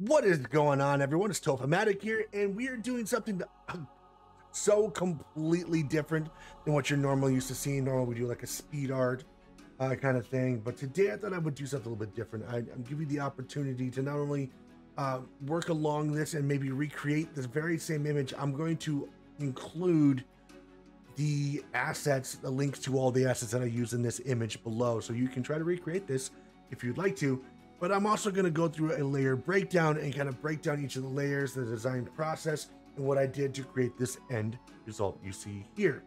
What is going on, everyone? It's Tophomatic here, and we are doing something so completely different than what you're normally used to seeing. Normally, we do like a speed art uh, kind of thing, but today I thought I would do something a little bit different. I, am giving you the opportunity to not only uh, work along this and maybe recreate this very same image, I'm going to include the assets, the links to all the assets that I use in this image below. So you can try to recreate this if you'd like to. But I'm also going to go through a layer breakdown and kind of break down each of the layers, the design process, and what I did to create this end result you see here.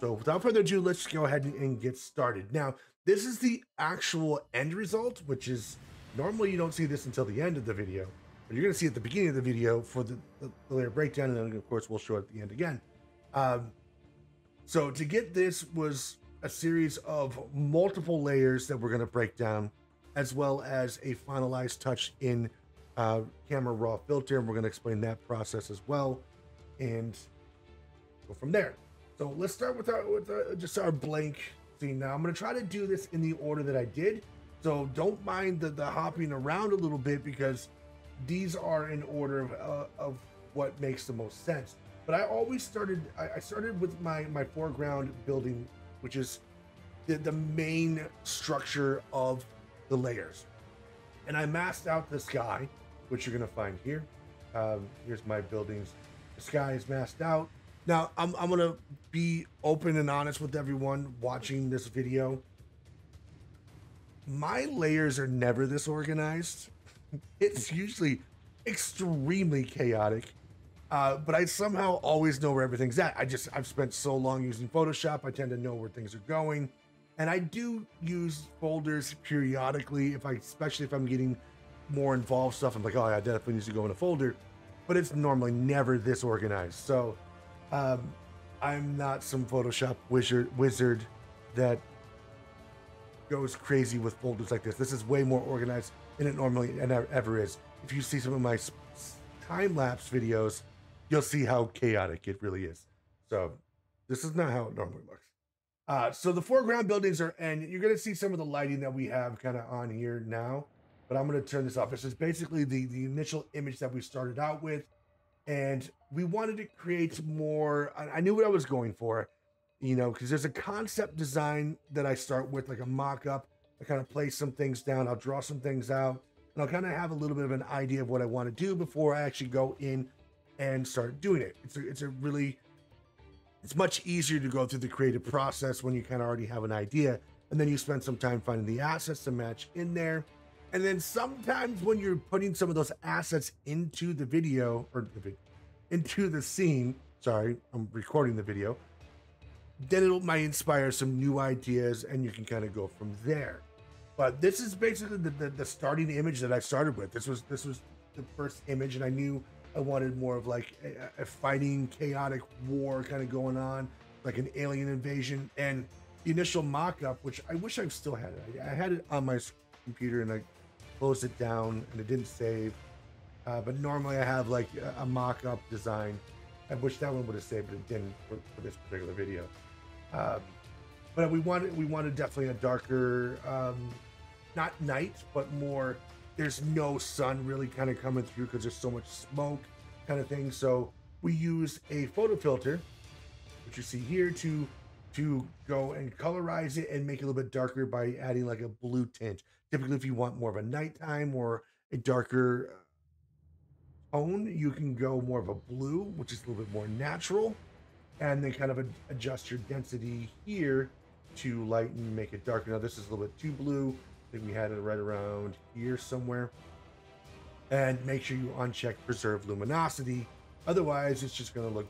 So without further ado, let's go ahead and get started. Now, this is the actual end result, which is normally you don't see this until the end of the video, but you're going to see at the beginning of the video for the, the, the layer breakdown, and then of course we'll show it at the end again. Um, so to get this was a series of multiple layers that we're going to break down as well as a finalized touch in uh, camera raw filter. And we're going to explain that process as well and go from there. So let's start with our with our, just our blank scene now. I'm going to try to do this in the order that I did. So don't mind the, the hopping around a little bit because these are in order of, uh, of what makes the most sense. But I always started, I, I started with my, my foreground building, which is the, the main structure of the layers. And I masked out the sky, which you're going to find here. Um, here's my buildings. The sky is masked out. Now, I'm, I'm going to be open and honest with everyone watching this video. My layers are never this organized. it's usually extremely chaotic. Uh, but I somehow always know where everything's at. I just, I've spent so long using Photoshop, I tend to know where things are going. And I do use folders periodically, if I, especially if I'm getting more involved stuff. I'm like, oh, I definitely need to go in a folder, but it's normally never this organized. So um, I'm not some Photoshop wizard wizard that goes crazy with folders like this. This is way more organized than it normally and ever is. If you see some of my time lapse videos, you'll see how chaotic it really is. So this is not how it normally looks. Uh, so the foreground buildings are, and you're going to see some of the lighting that we have kind of on here now, but I'm going to turn this off. This is basically the, the initial image that we started out with. And we wanted to create more, I, knew what I was going for, you know, because there's a concept design that I start with, like a mock-up. I kind of place some things down. I'll draw some things out and I'll kind of have a little bit of an idea of what I want to do before I actually go in and start doing it. It's a, it's a really it's much easier to go through the creative process when you kind of already have an idea and then you spend some time finding the assets to match in there. And then sometimes when you're putting some of those assets into the video or into the scene sorry i'm recording the video then it might inspire some new ideas and you can kind of go from there. But this is basically the, the, the starting image that i started with. This was this was the first image and i knew I wanted more of like a, a fighting, chaotic war kind of going on, like an alien invasion. And the initial mock-up, which I wish I still had it. I, had it on my computer and I closed it down and it didn't save. Uh, but normally I have like a, a mock-up design. I wish that one would have saved, but it didn't for, for this particular video. Um, but we wanted we wanted definitely a darker, um, not night, but more there's no sun really kind of coming through because there's so much smoke kind of thing. So we use a photo filter, which you see here to to go and colorize it and make it a little bit darker by adding like a blue tint. Typically, if you want more of a nighttime or a darker uh, tone, you can go more of a blue, which is a little bit more natural, and then kind of adjust your density here to lighten, make it darker. Now this is a little bit too blue. I think we had it right around here somewhere. And make sure you uncheck preserve luminosity. Otherwise, it's just going to look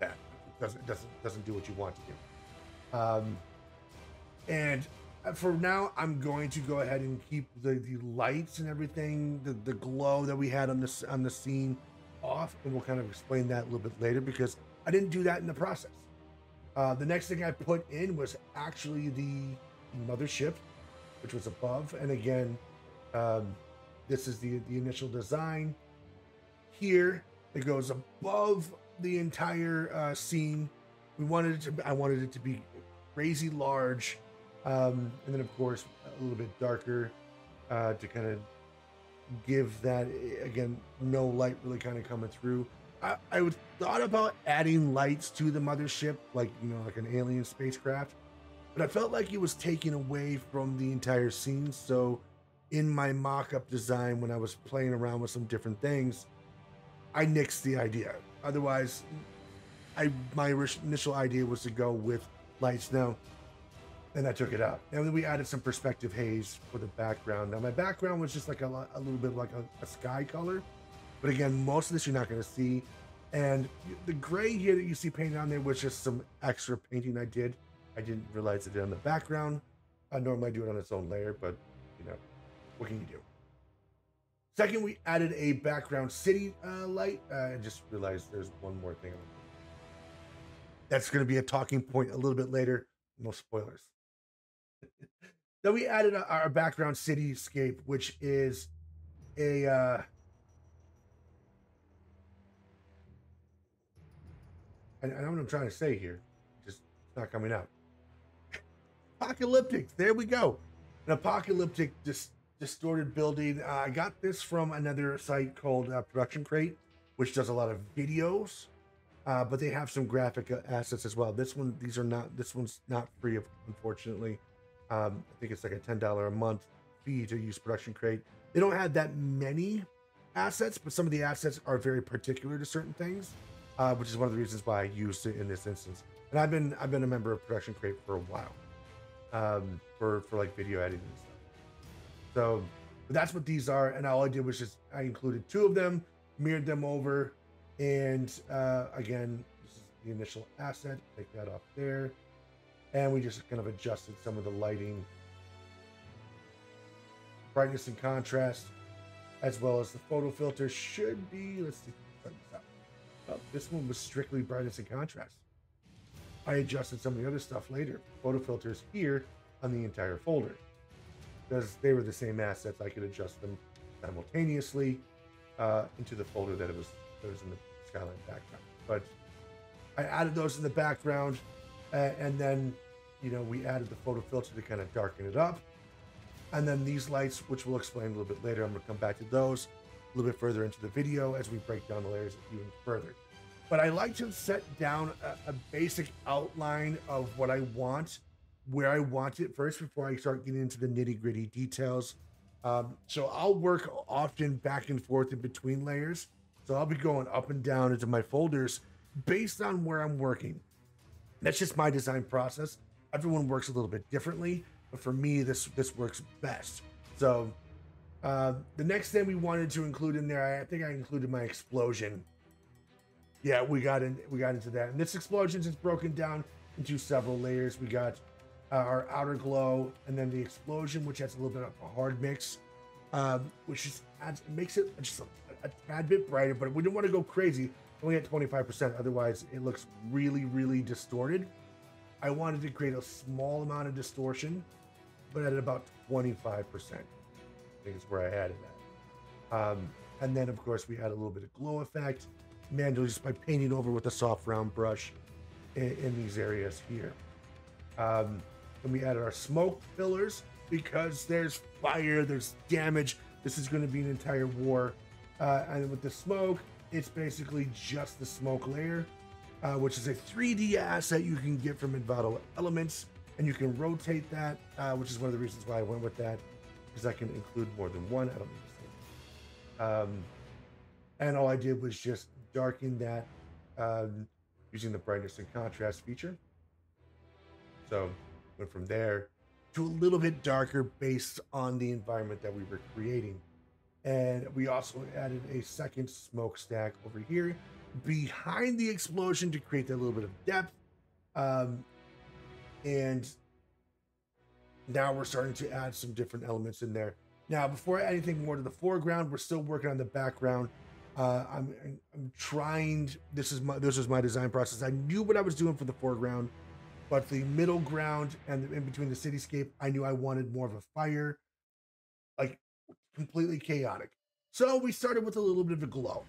bad. It doesn't, doesn't, doesn't do what you want to do. Um, and for now, I'm going to go ahead and keep the, the lights and everything, the, the glow that we had on this on the scene off, and we'll kind of explain that a little bit later because I didn't do that in the process. Uh, the next thing I put in was actually the mothership which was above. And again, um, this is the, the initial design. Here, it goes above the entire uh, scene. We wanted it to, I wanted it to be crazy large. Um, and then of course, a little bit darker uh, to kind of give that eh, again no light really kind of coming through. I, I thought about adding lights to the mothership, like you know, like an alien spacecraft, but I felt like it was taken away from the entire scene. So, in my mock-up design, when I was playing around with some different things, I nixed the idea. Otherwise, I my initial idea was to go with light snow, and I took it out. And then we added some perspective haze for the background. Now my background was just like a, a little bit like a, a, sky color. But again, most of this you're not going to see. And the gray here that you see painted on there was just some extra painting I did. I didn't realize it on the background. I normally do it on its own layer, but you know, what can you do? Second, we added a background city uh, light. Uh, I just realized there's one more thing. That's going to be a talking point a little bit later. No spoilers. then we added our background cityscape, which is a uh, I, know what I'm trying to say here. Just not coming out. Apocalyptic. There we go. An apocalyptic dis- distorted building. Uh, I got this from another site called uh, Production Crate, which does a lot of videos. Uh, but they have some graphic uh, assets as well. This one, these are not. This one's not free, unfortunately. Um, I think it's like a $10 a month fee to use Production Crate. They don't have that many assets, but some of the assets are very particular to certain things, uh, which is one of the reasons why I used it in this instance. And I've been I've been a member of Production Crate for a while, um, for for like video editing and stuff. So that's what these are. And all I did was just I included two of them, mirrored them over, and uh, again, this is the initial asset. Take that off there and we just kind of adjusted some of the lighting brightness and contrast as well as the photo filter should be let's see oh, this one was strictly brightness and contrast i adjusted some of the other stuff later photo filters here on the entire folder because they were the same assets i could adjust them simultaneously uh, into the folder that it was that was in the skyline background but i added those in the background uh, and then, you know, we added the photo filter to kind of darken it up. And then these lights, which we'll explain a little bit later, I'm to come back to those a little bit further into the video as we break down the layers even further. But I like to set down a, a basic outline of what I want, where I want it first before I start getting into the nitty gritty details. Um, so I'll work often back and forth in between layers. So I'll be going up and down into my folders based on where I'm working. That's just my design process. Everyone works a little bit differently, but for me, this this works best. So uh, the next thing we wanted to include in there, I think I included my explosion. Yeah, we got in, we got into that, and this explosion is broken down into several layers. We got uh, our outer glow, and then the explosion, which has a little bit of a hard mix, um, which just adds makes it just a, a tad bit brighter. But we don't want to go crazy only at 25%, otherwise it looks really, really distorted. I wanted to create a small amount of distortion, but at about 25%. I think is where I added that. Um, and then, of course, we had a little bit of glow effect, manually just by painting over with a soft round brush in, in these areas here. Um, and we added our smoke fillers because there's fire, there's damage. This is going to be an entire war. Uh, and with the smoke, it's basically just the smoke layer, uh, which is a 3D asset you can get from Envato Elements, and you can rotate that, uh, which is one of the reasons why I went with that, because I can include more than one. I don't need to. Um, and all I did was just darken that um, using the brightness and contrast feature. So went from there to a little bit darker based on the environment that we were creating. And we also added a second smokestack over here behind the explosion to create that little bit of depth. Um, and now we're starting to add some different elements in there. Now, before anything more to the foreground, we're still working on the background. Uh, I'm, I'm trying. This is my this is my design process. I knew what I was doing for the foreground, but the middle ground and in between the cityscape, I knew I wanted more of a fire. Like completely chaotic. So we started with a little bit of a glow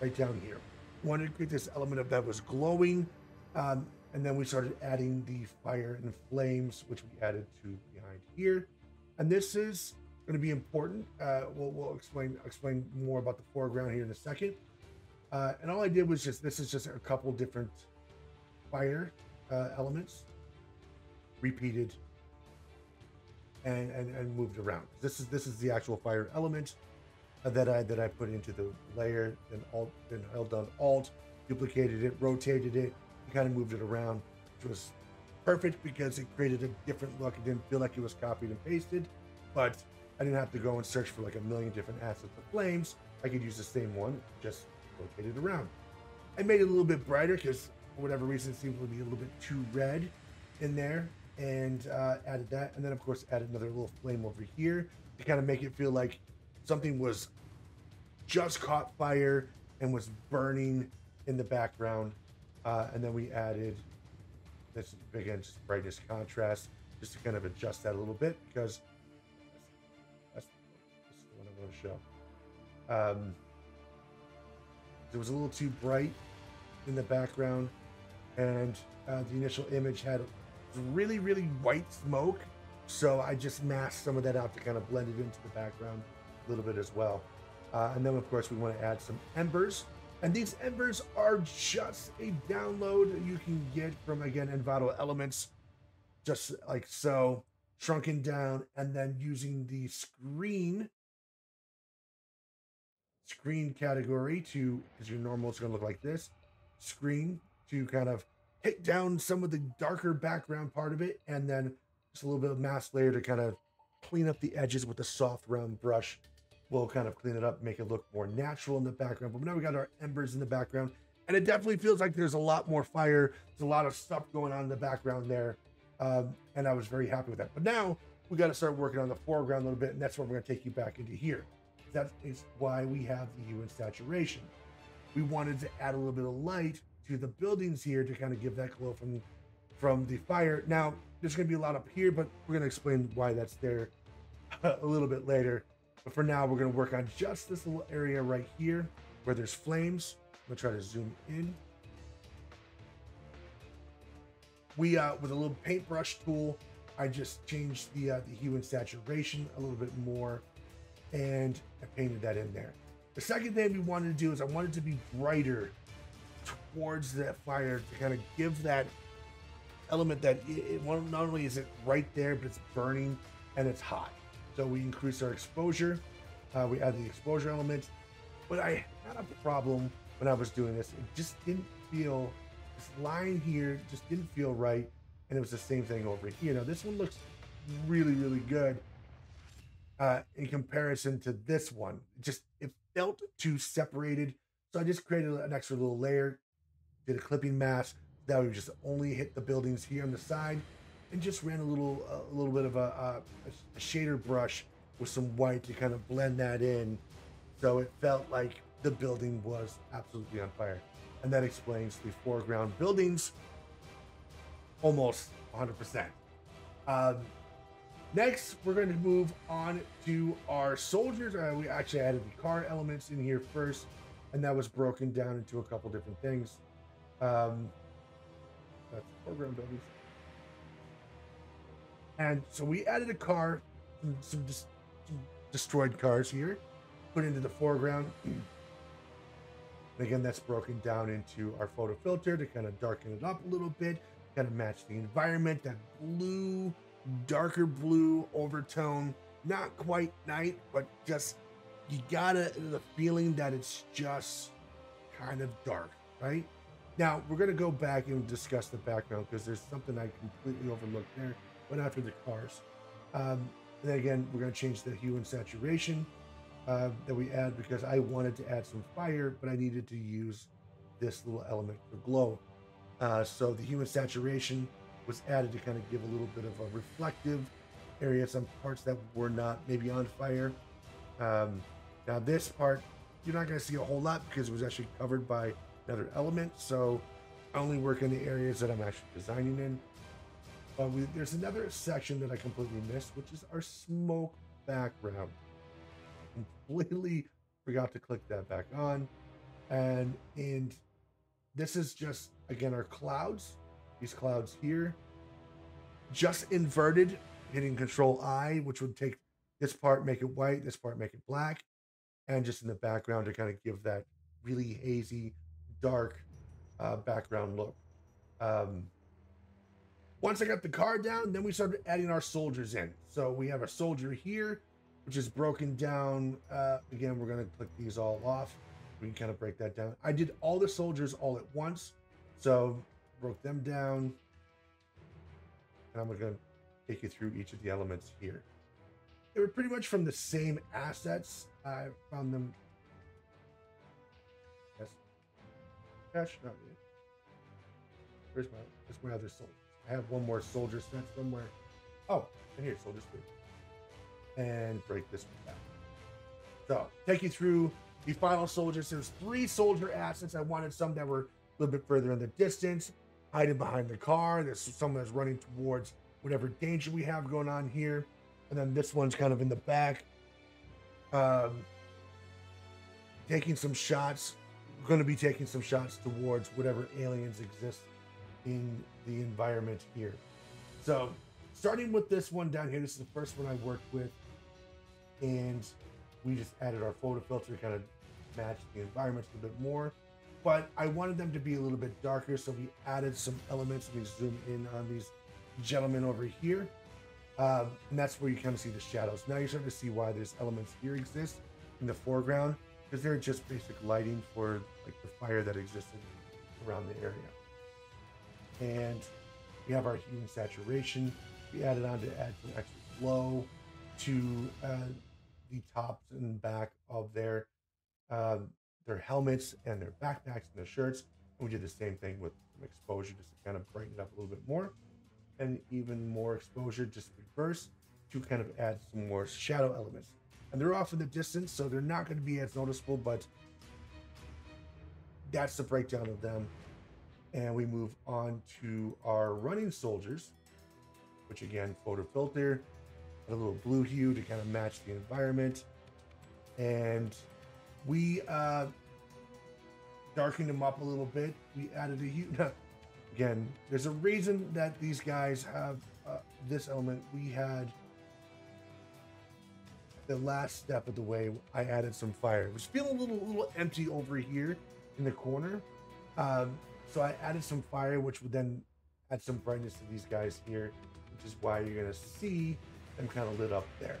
right down here. Wanted to create this element of that was glowing. Um, and then we started adding the fire and flames, which we added to behind here. And this is going to be important. Uh, we'll, we'll explain explain more about the foreground here in a second. Uh, and all I did was just this is just a couple different fire uh, elements repeated and, and and moved around. This is this is the actual fire element that I that I put into the layer, then alt, then held down Alt, duplicated it, rotated it, kind of moved it around, which was perfect because it created a different look. It didn't feel like it was copied and pasted, but I didn't have to go and search for like a million different assets of flames. I could use the same one, just rotate it around. I made it a little bit brighter because for whatever reason it seemed to be a little bit too red in there and uh, added that. And then of course added another little flame over here to kind of make it feel like something was just caught fire and was burning in the background. Uh, and then we added this again, just brightness contrast, just to kind of adjust that a little bit because show. Um, it was a little too bright in the background, and uh, the initial image had really, really white smoke. So I just masked some of that out to kind of blend it into the background a little bit as well. Uh, and then, of course, we want to add some embers. And these embers are just a download you can get from, again, Envato Elements, just like so, shrunken down, and then using the screen screen category to, because your normal is going to look like this, screen to kind of hit down some of the darker background part of it, and then just a little bit of mask layer to kind of clean up the edges with a soft round brush we'll kind of clean it up, make it look more natural in the background. But now we got our embers in the background, and it definitely feels like there's a lot more fire. There's a lot of stuff going on in the background there, um, and I was very happy with that. But now we got to start working on the foreground a little bit, and that's where we're going to take you back into here. That is why we have the hue and saturation. We wanted to add a little bit of light to the buildings here to kind of give that glow from from the fire. Now, there's going to be a lot up here, but we're going to explain why that's there a little bit later. But for now, we're going to work on just this little area right here where there's flames. I'm going to try to zoom in. We, uh, with a little paintbrush tool, I just changed the, uh, the hue and saturation a little bit more and I painted that in there. The second thing we wanted to do is I wanted to be brighter towards that fire to kind of give that element that it, it, not only is it right there, but it's burning and it's hot. So we increase our exposure. Uh, we add the exposure element. But I had a problem when I was doing this. It just didn't feel, this line here just didn't feel right. And it was the same thing over here. Now this one looks really, really good uh, in comparison to this one. Just, it felt too separated. So I just created an extra little layer, did a clipping mask. That would just only hit the buildings here on the side and just ran a little a little bit of a, a, shader brush with some white to kind of blend that in so it felt like the building was absolutely on fire and that explains the foreground buildings almost 100% um, next we're going to move on to our soldiers. Uh, we actually added the car elements in here first and that was broken down into a couple different things. Um, that's foreground buildings and so we added a car, some, some, some destroyed cars here, put into the foreground. and again, that's broken down into our photo filter to kind of darken it up a little bit, kind of match the environment, that blue, darker blue overtone. Not quite night, but just you gotta the feeling that it's just kind of dark, right? Now we're gonna go back and discuss the background because there's something I completely overlooked there went after the cars. Um, and then again, we're going to change the hue and saturation uh, that we add because I wanted to add some fire, but I needed to use this little element for glow. Uh, so the hue and saturation was added to kind of give a little bit of a reflective area, some parts that were not maybe on fire. Um, now this part, you're not going to see a whole lot because it was actually covered by another element. So I only work in the areas that I'm actually designing in. But we, there's another section that I completely missed, which is our smoke background. Completely forgot to click that back on. And, and this is just, again, our clouds. These clouds here. Just inverted, hitting Control I, which would take This part make it white, this part make it black, and just in the background to kind of give that really hazy, dark uh, background look. Um, once I got the car down, then we started adding our soldiers in. So we have a soldier here, which is broken down. Uh, again, we're going to click these all off. We can kind of break that down. I did all the soldiers all at once. So broke them down. And I'm going to take you through each of the elements here. They were pretty much from the same assets. I found them. Yes. Cash, not me. Where's my, where's my other soldier? I have one more soldier set somewhere. Oh, and here, soldiers three. And break this one down. So, take you through the final soldiers. There's three soldier assets. I wanted some that were a little bit further in the distance, hiding behind the car. There's someone that's running towards whatever danger we have going on here. And then this one's kind of in the back. Um, taking some shots. We're going to be taking some shots towards whatever aliens exist in the environment here. So, starting with this one down here, this is the first one I worked with, and we just added our photo filter, kind of match the environment a little bit more. But I wanted them to be a little bit darker, so we added some elements. We zoom in on these gentlemen over here, um, and that's where you kind of see the shadows. Now you're starting to see why there's elements here exist in the foreground because they're just basic lighting for like the fire that existed around the area and we have our hue and saturation. We added on to add some extra glow to uh, the tops and back of their uh, their helmets and their backpacks and their shirts. And we did the same thing with some exposure just to kind of brighten it up a little bit more, and even more exposure just reverse to kind of add some more shadow elements. And they're off in the distance, so they're not going to be as noticeable, but that's the breakdown of them and we move on to our running soldiers, which again, photo filter, a little blue hue to kind of match the environment. And we uh, darkened them up a little bit. We added a hue. again, there's a reason that these guys have uh, this element. We had the last step of the way, I added some fire. It was feeling a little, little empty over here in the corner. Um, so I added some fire, which would then add some brightness to these guys here, which is why you're gonna see them kind of lit up there.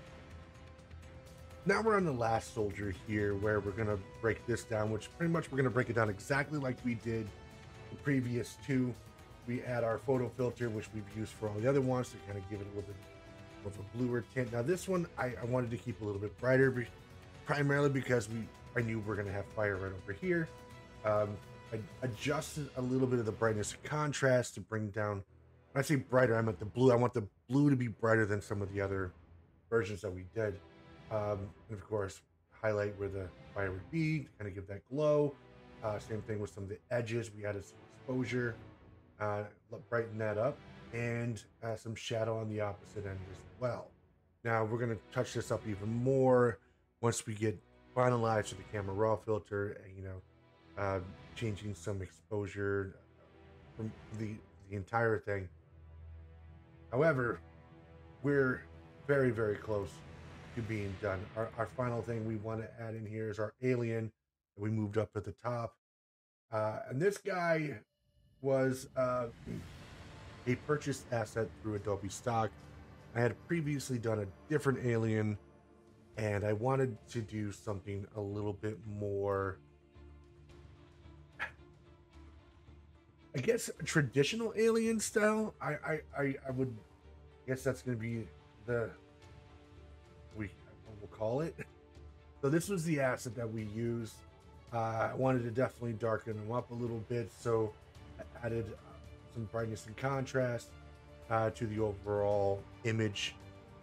Now we're on the last soldier here where we're gonna break this down, which pretty much we're gonna break it down exactly like we did the previous two. We add our photo filter, which we've used for all the other ones to kind of give it a little bit of a bluer tint. Now this one I, I wanted to keep a little bit brighter, primarily because we I knew we are gonna have fire right over here. Um, I adjusted a little bit of the brightness and contrast to bring down. When I say brighter, I meant the blue. I want the blue to be brighter than some of the other versions that we did. Um, and of course, highlight where the fire would be to kind of give that glow. Uh, same thing with some of the edges. We added some exposure, uh, brighten that up, and uh, some shadow on the opposite end as well. Now we're going to touch this up even more once we get finalized with the camera raw filter. You know, uh, changing some exposure from the, the entire thing. However, we're very, very close to being done. Our, our final thing we want to add in here is our alien. We moved up at the top. Uh, and this guy was uh, a purchased asset through Adobe Stock. I had previously done a different alien, and I wanted to do something a little bit more I guess traditional alien style. I I I, I would guess that's going to be the we will call it. So this was the asset that we used. Uh, I wanted to definitely darken them up a little bit, so I added uh, some brightness and contrast uh, to the overall image.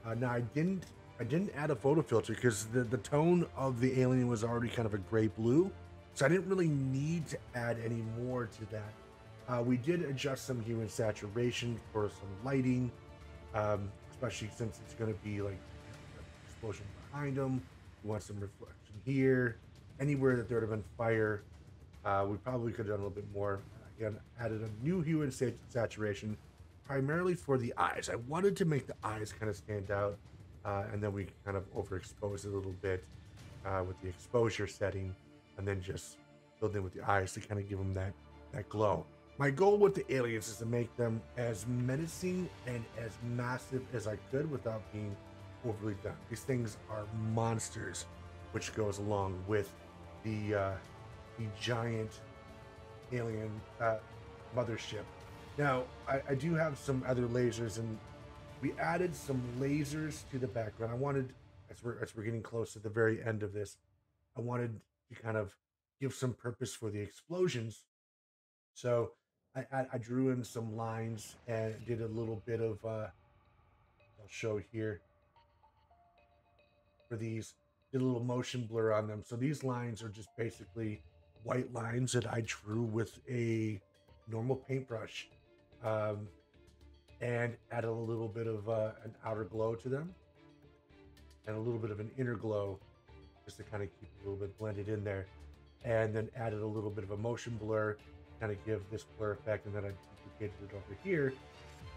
Uh, now I didn't I didn't add a photo filter because the the tone of the alien was already kind of a gray blue, so I didn't really need to add any more to that. Uh, we did adjust some hue and saturation for some lighting, um, especially since it's going to be like explosion behind them. We want some reflection here. Anywhere that there would have been fire, uh, we probably could have done a little bit more. Again, added a new hue and saturation, primarily for the eyes. I wanted to make the eyes kind of stand out uh, and then we kind of overexpose it a little bit uh, with the exposure setting, and then just filled in with the eyes to kind of give them that that glow. My goal with the aliens is to make them as menacing and as massive as I could without being overly done. These things are monsters, which goes along with the uh, the giant alien uh, mothership. Now, I, I do have some other lasers, and we added some lasers to the background. I wanted, as we're as we're getting close to the very end of this, I wanted to kind of give some purpose for the explosions. So I, I, I drew in some lines and did a little bit of uh, I'll show here for these did a little motion blur on them so these lines are just basically white lines that I drew with a normal paintbrush um, and added a little bit of uh, an outer glow to them and a little bit of an inner glow just to kind of keep a little bit blended in there and then added a little bit of a motion blur kind of give this blur effect, and then I duplicated it over here.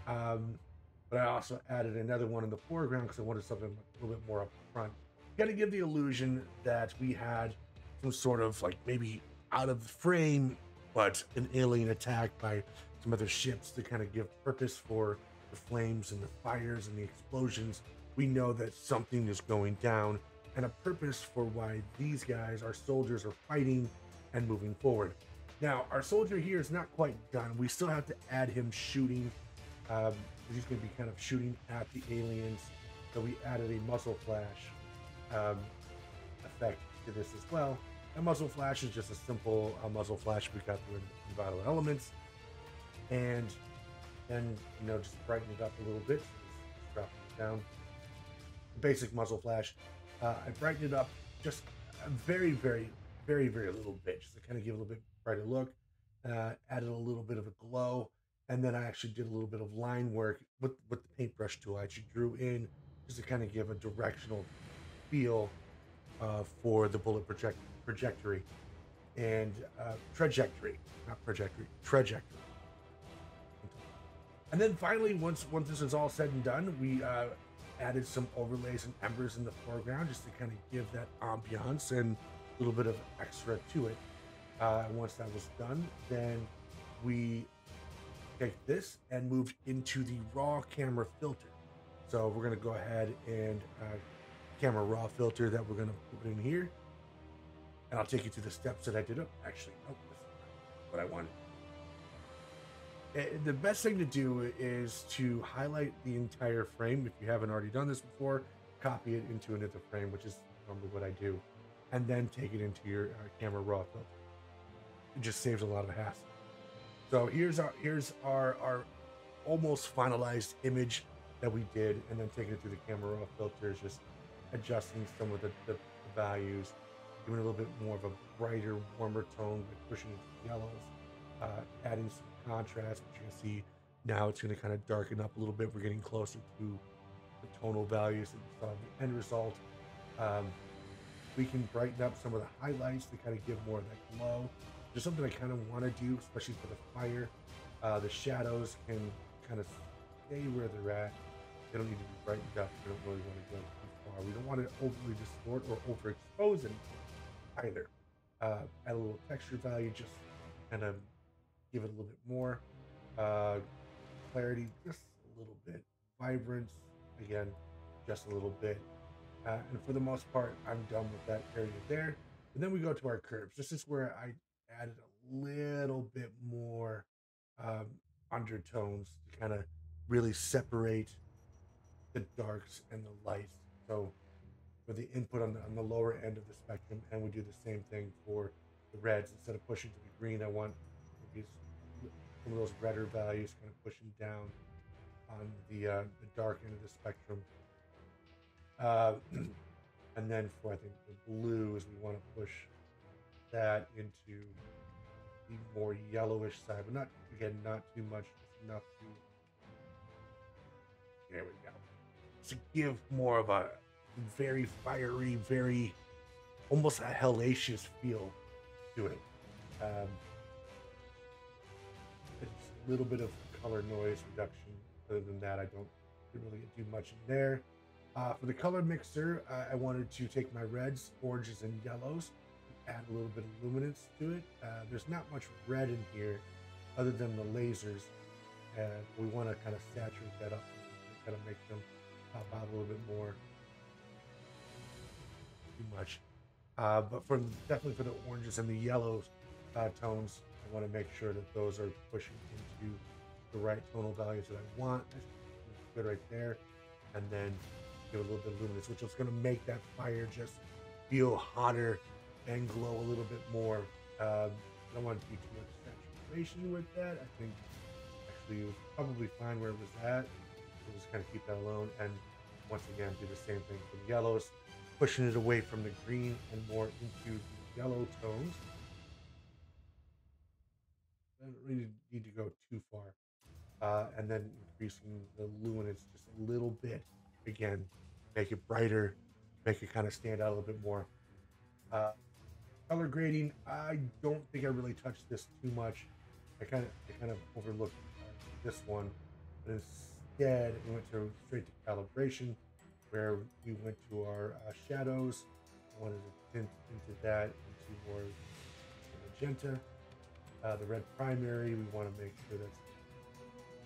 Um, but I also added another one in the foreground because I wanted something a little bit more up front. Got to give the illusion that we had some sort of like maybe out of the frame, but an alien attack by some other ships to kind of give purpose for the flames and the fires and the explosions. We know that something is going down and a purpose for why these guys, our soldiers, are fighting and moving forward. Now, our soldier here is not quite done. We still have to add him shooting. Um, he's going to be kind of shooting at the aliens. So we added a muzzle flash um, effect to this as well. A muzzle flash is just a simple uh, muzzle flash we got through Envato Elements. And then, you know, just brighten it up a little bit. Just drop it down. Basic muzzle flash. Uh, I brightened it up just a very, very, very, very little bit, just to kind of give a little bit brighter look. Uh, added a little bit of a glow, and then I actually did a little bit of line work with with the paintbrush tool. I actually drew in just to kind of give a directional feel uh, for the bullet project trajectory and uh, trajectory, not trajectory, trajectory. And then finally, once once this is all said and done, we uh, added some overlays and embers in the foreground just to kind of give that ambiance and a little bit of extra to it. Uh, once that was done, then we take this and moved into the raw camera filter. So we're going to go ahead and uh, camera raw filter that we're going to put in here. And I'll take you through the steps that I did. Oh, actually, this what I wanted. Eh, the best thing to do is to highlight the entire frame. If you haven't already done this before, copy it into another frame, which is normally what I do, and then take it into your uh, camera raw filter it just saves a lot of hassle. So here's our here's our our almost finalized image that we did, and then taking it through the camera raw filter is just adjusting some of the, the, the values, giving a little bit more of a brighter, warmer tone by pushing yellows, uh, adding some contrast, which you can see now it's going to kind of darken up a little bit. We're getting closer to the tonal values that we saw the end result. Um, we can brighten up some of the highlights to kind of give more of that glow just something I kind of want to do, especially for the fire. Uh, the shadows can kind of stay where they're at. They don't need to be brightened up. We don't really want to go We don't want to overly distort or overexpose either. Uh, add a little texture value, just kind of give it a little bit more uh, clarity, just a little bit. Vibrance, again, just a little bit. Uh, and for the most part, I'm done with that area there. And then we go to our curves. This is where I added a little bit more um, undertones to kind of really separate the darks and the lights. So for the input on the, on the lower end of the spectrum, and we do the same thing for the reds. Instead of pushing to the green, I want these some of those redder values kind of pushing down on the uh, the dark end of the spectrum. Uh, and then for I think the blues, we want to push that into the more yellowish side, but not again, not too much, enough to. There we go. To give more of a very fiery, very almost a hellacious feel to it. Um, it's a little bit of color noise reduction. Other than that, I don't really do much in there. Uh, for the color mixer, uh, I wanted to take my reds, oranges, and yellows, add a little bit of luminance to it. Uh, there's not much red in here other than the lasers. And we want to kind of saturate that up kind of make them pop out a little bit more. Too much. Uh, but for definitely for the oranges and the yellows uh, tones, I want to make sure that those are pushing into the right tonal values that I want. Good right there. And then give a little bit of luminance, which is going to make that fire just feel hotter and glow a little bit more. Um, I don't want to do too much saturation with that. I think actually it was probably fine where it was at. We'll just kind of keep that alone. And once again, do the same thing for the yellows, pushing it away from the green and more into the yellow tones. I don't really need to go too far. Uh, and then increasing the luminance just a little bit. Again, make it brighter, make it kind of stand out a little bit more. Uh, color grading, I don't think I really touched this too much. I kind of I kind of overlooked uh, this one, but instead we went to straight to calibration, where we went to our uh, shadows. I wanted to tint into that into more magenta. Uh, the red primary, we want to make sure that's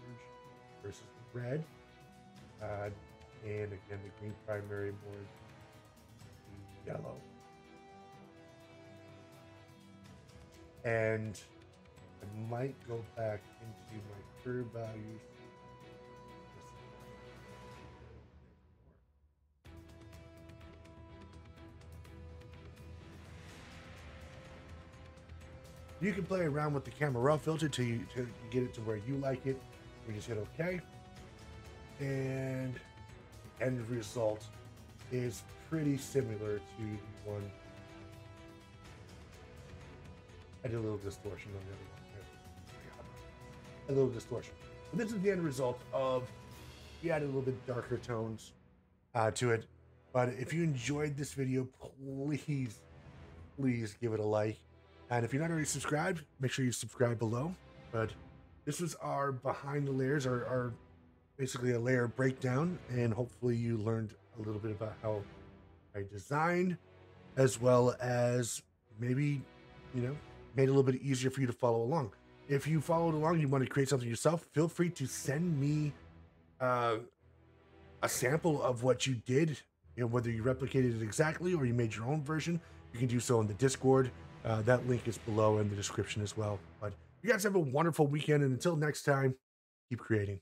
orange versus red. Uh, and again, the green primary more yellow. And I might go back into my curve values. You can play around with the camera raw filter till you, get it to where you like it. We just hit OK. And end result is pretty similar to the one. I did a little distortion on the other one. A little distortion. This is the end result of we added a little bit darker tones uh, to it. But if you enjoyed this video, please, please give it a like. And if you're not already subscribed, make sure you subscribe below. But this was our behind the layers, our, our basically a layer breakdown. And hopefully you learned a little bit about how I designed, as well as maybe, you know, made a little bit easier for you to follow along. If you followed along, you want to create something yourself, feel free to send me uh, a sample of what you did, you know, whether you replicated it exactly or you made your own version. You can do so in the Discord. Uh, that link is below in the description as well. But you guys have a wonderful weekend, and until next time, keep creating.